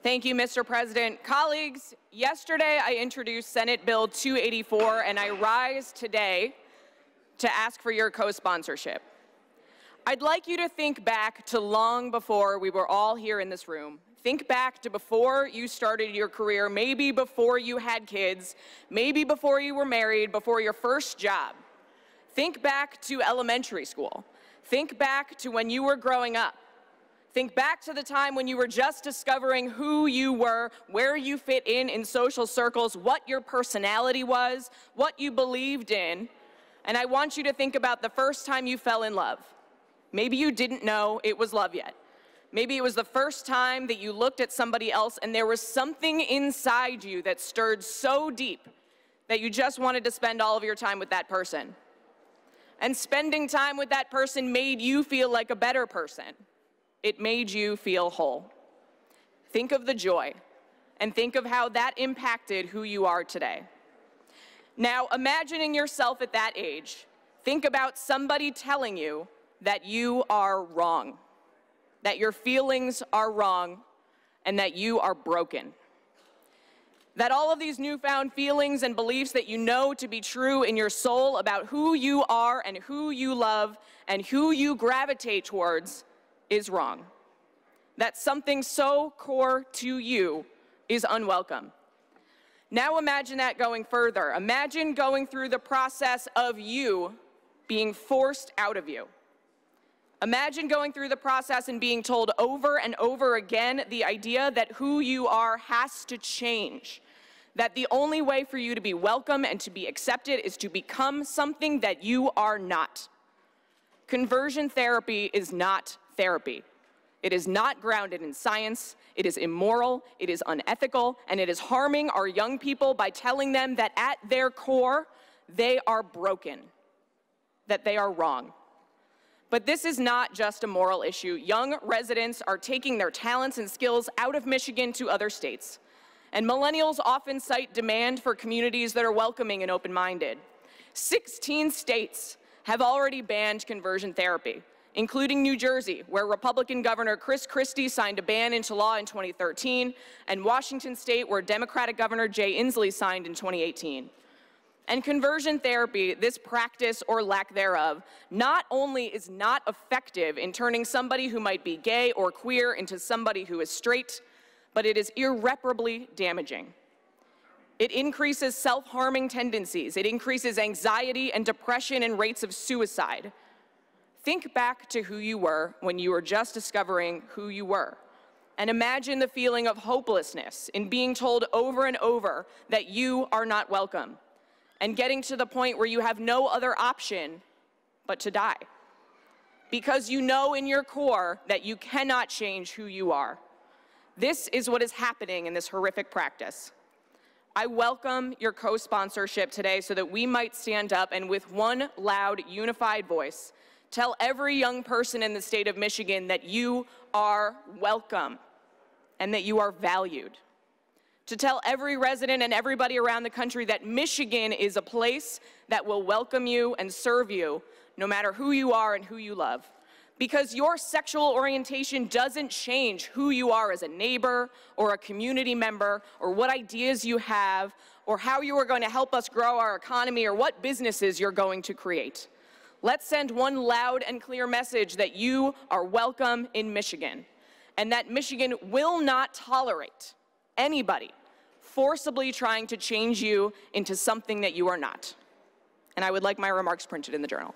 Thank you, Mr. President. Colleagues, yesterday I introduced Senate Bill 284, and I rise today to ask for your co-sponsorship. I'd like you to think back to long before we were all here in this room. Think back to before you started your career, maybe before you had kids, maybe before you were married, before your first job. Think back to elementary school. Think back to when you were growing up. Think back to the time when you were just discovering who you were, where you fit in in social circles, what your personality was, what you believed in. And I want you to think about the first time you fell in love. Maybe you didn't know it was love yet. Maybe it was the first time that you looked at somebody else and there was something inside you that stirred so deep that you just wanted to spend all of your time with that person. And spending time with that person made you feel like a better person. It made you feel whole. Think of the joy and think of how that impacted who you are today. Now, imagining yourself at that age, think about somebody telling you that you are wrong, that your feelings are wrong, and that you are broken. That all of these newfound feelings and beliefs that you know to be true in your soul about who you are and who you love and who you gravitate towards is wrong. That something so core to you is unwelcome. Now imagine that going further. Imagine going through the process of you being forced out of you. Imagine going through the process and being told over and over again the idea that who you are has to change. That the only way for you to be welcome and to be accepted is to become something that you are not. Conversion therapy is not therapy. It is not grounded in science, it is immoral, it is unethical, and it is harming our young people by telling them that at their core, they are broken, that they are wrong. But this is not just a moral issue. Young residents are taking their talents and skills out of Michigan to other states. And millennials often cite demand for communities that are welcoming and open-minded. 16 states have already banned conversion therapy including New Jersey, where Republican Governor Chris Christie signed a ban into law in 2013, and Washington State, where Democratic Governor Jay Inslee signed in 2018. And conversion therapy, this practice or lack thereof, not only is not effective in turning somebody who might be gay or queer into somebody who is straight, but it is irreparably damaging. It increases self-harming tendencies. It increases anxiety and depression and rates of suicide. Think back to who you were when you were just discovering who you were. And imagine the feeling of hopelessness in being told over and over that you are not welcome. And getting to the point where you have no other option but to die. Because you know in your core that you cannot change who you are. This is what is happening in this horrific practice. I welcome your co-sponsorship today so that we might stand up and with one loud, unified voice, Tell every young person in the state of Michigan that you are welcome and that you are valued. To tell every resident and everybody around the country that Michigan is a place that will welcome you and serve you no matter who you are and who you love. Because your sexual orientation doesn't change who you are as a neighbor or a community member or what ideas you have or how you are going to help us grow our economy or what businesses you're going to create. Let's send one loud and clear message that you are welcome in Michigan and that Michigan will not tolerate anybody forcibly trying to change you into something that you are not. And I would like my remarks printed in the journal.